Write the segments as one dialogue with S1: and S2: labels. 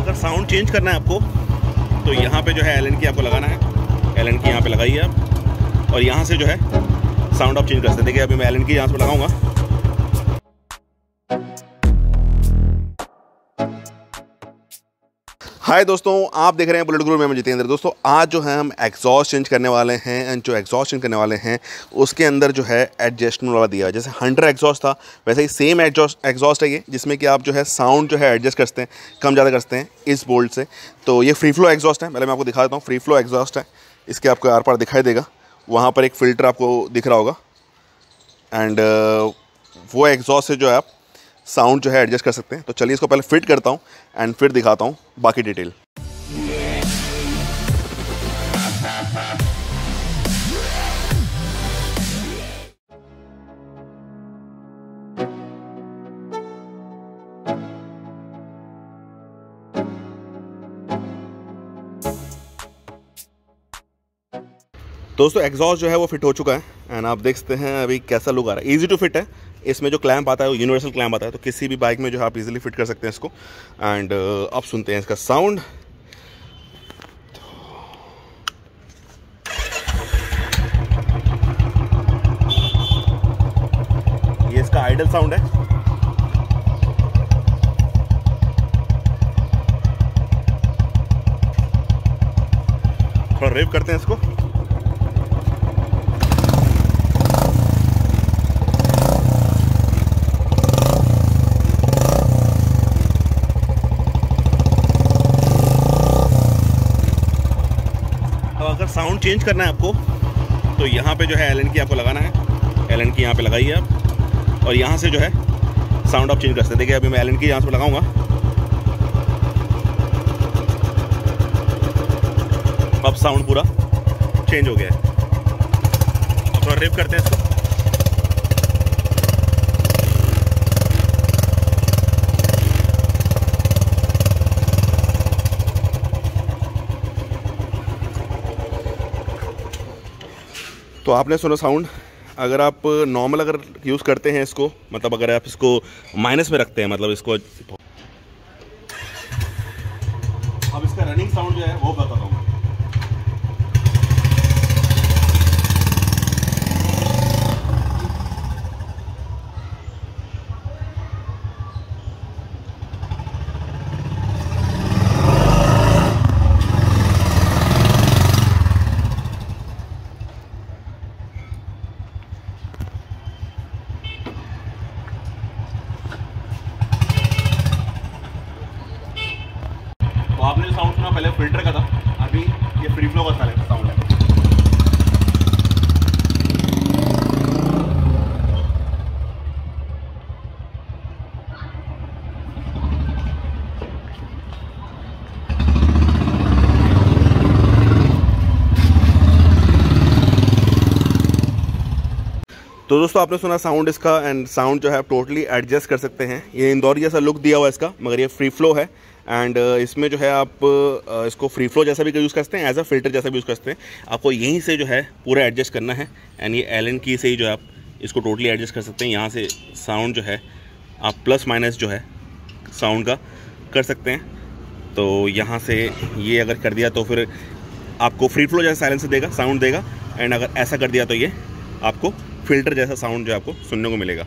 S1: अगर sound change करना है आपको तो यहाँ पे जो है एल की आपको लगाना है। एल की यहाँ पे लगाइए आप। और यहाँ से जो है साउंड आप चेंज कर सकते हैं। देखिए, अभी मैं एल की यहाँ से लगाऊँगा। हाय दोस्तों, आप देख रहे हैं बुलेट ग्रुप में जितेंद्र। दोस्तों, आज जो है हम एग्जॉस्ट चेंज करने वाले हैं एंड जो एग्जॉस्ट चेंज करने वाले हैं, उसके अंदर जो है एडजस्टमेंट वाला दिया। है जैसे हंड्रेड एग्जॉस्ट था, वैसे ही सेम एग्जॉस्ट एग्जॉस्ट है ये, जिसमें कि आप जो है साउंड जो है एडजस्ट करते हैं, कम ज़्यादा करते हैं इस बोल्ट से। तो ये फ्री फ्लो एग्जॉस्ट है, पहले मैं आपको दिखा देता हूँ। फ्री फ्लो एग्जॉस्ट है, इसके आपको आर पार दिखाई देगा। वहाँ पर एक फ़िल्टर आपको दिख रहा होगा एंड वो एग्जॉस्ट से जो है आप साउंड जो है एडजस्ट कर सकते हैं। तो चलिए इसको पहले फिट करता हूँ एंड फिर दिखाता हूँ बाकी डिटेल दोस्तों एग्जॉस्ट जो है वो फिट हो चुका है एंड आप देख सकते हैं अभी कैसा लुक आ रहा है। इजी टू फिट है। इसमें जो क्लैम्प आता है वो यूनिवर्सल क्लैम्प आता है तो किसी भी बाइक में जो है आप इजीली फिट कर सकते हैं इसको। एंड uh, अब सुनते हैं इसका साउंड ये इसका आइडल साउंड है। थोड़ा रेव करते हैं इसको। साउंड चेंज करना है आपको। तो यहाँ पे जो है एल की आपको लगाना है। एल की यहाँ पे लगाइए आप। और यहाँ से जो है साउंड आप चेंज कर सकते हैं। देखिए, अभी मैं एल की यहाँ से लगाऊँगा। अब साउंड पूरा चेंज हो गया है। अब थोड़ा रेप करते हैं इसको। तो आपने सुना साउंड अगर आप नॉर्मल अगर यूज़ करते हैं इसको मतलब अगर आप इसको माइनस में रखते हैं मतलब इसको अब इसका रनिंग साउंड जो है, वो बताता हूँ पहले फ़िल्टर का था अभी ये फ्री फ्लो का साउंड है तो दोस्तों आपने सुना साउंड इसका एंड साउंड जो है आप टोटली एडजस्ट कर सकते हैं। ये इंदौर जैसा लुक दिया हुआ है इसका मगर ये फ्री फ्लो है। एंड uh, इसमें जो है आप uh, इसको फ्री फ्लो जैसा भी यूज़ करते हैं एज अ फ़िल्टर जैसा भी यूज़ करते हैं। आपको यहीं से जो है पूरा एडजस्ट करना है। एंड ये एल की से ही जो है आप इसको टोटली एडजस्ट कर सकते हैं। यहाँ से साउंड जो है आप प्लस माइनस जो है साउंड का कर सकते हैं। तो यहाँ से ये अगर कर दिया तो फिर आपको फ्री फ्लो जैसा साइलेंस देगा साउंड देगा। एंड अगर ऐसा कर दिया तो ये आपको फ़िल्टर जैसा साउंड जो आपको सुनने को मिलेगा।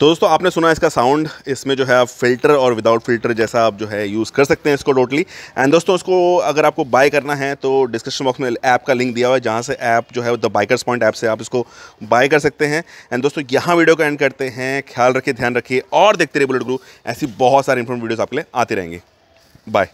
S1: तो दोस्तों, आपने सुना इसका साउंड इसमें जो है आप फ़िल्टर और विदाउट फ़िल्टर जैसा आप जो है यूज़ कर सकते हैं इसको टोटली एंड दोस्तों, इसको अगर आपको बाय करना है तो डिस्क्रिप्शन बॉक्स में ऐप का लिंक दिया हुआ है, जहाँ से ऐप जो है द बाइकर्स पॉइंट ऐप से आप इसको बाय कर सकते हैं। एंड दोस्तों, यहाँ वीडियो को एंड करते हैं। ख्याल रखिए, ध्यान रखिए और देखते रहिए बुलेट ग्रुप ऐसी बहुत सारी इंफॉर्मेंट वीडियोज़ आपके लिए आते रहेंगे। बाय